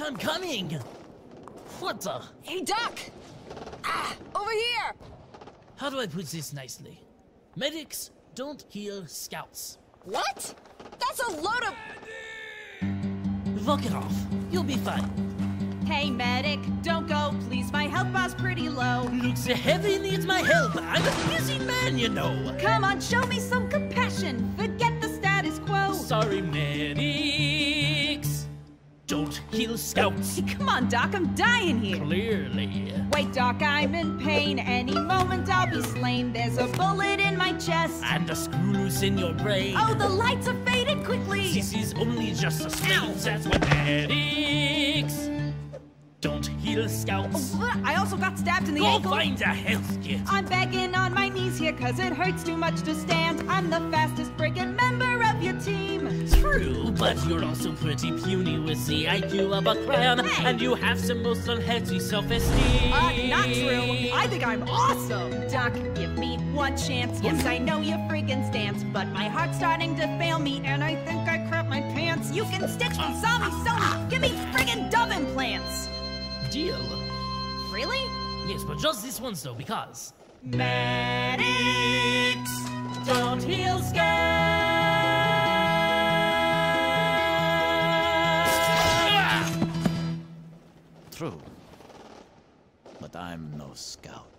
I'm coming. What the? Hey, Doc! Ah, over here! How do I put this nicely? Medics don't heal scouts. What? That's a load of. Walk it off. You'll be fine. Hey, medic, don't go, please. My health bar's pretty low. Looks heavy needs my help. I'm a busy man, you know. Come on, show me some compassion. Forget the status quo. Sorry, medics. Don't heal scouts. Come on, Doc, I'm dying here. Clearly. Wait, Doc, I'm in pain. Any moment I'll be slain. There's a bullet in my chest. And a screw loose in your brain. Oh, the lights are fading quickly. This is only just a spell. That's what medics. Don't heal scouts. Oh, uh, I also got stabbed in the Go ankle. find a health kit. I'm begging on my knees here cause it hurts too much to stand. I'm the but you're also pretty puny with the IQ of a crayon, Hey. and you have some most unhealthy self-esteem. Uh, not true. I think I'm awesome. Doc, give me one chance. Yes, I know your friggin' stance, but my heart's starting to fail me, and I think I crap my pants. You can stitch me, saw me, sew me. Give me friggin' dove implants. Deal. Really? Yes, but just this once though, because Medics True. But I'm no scout.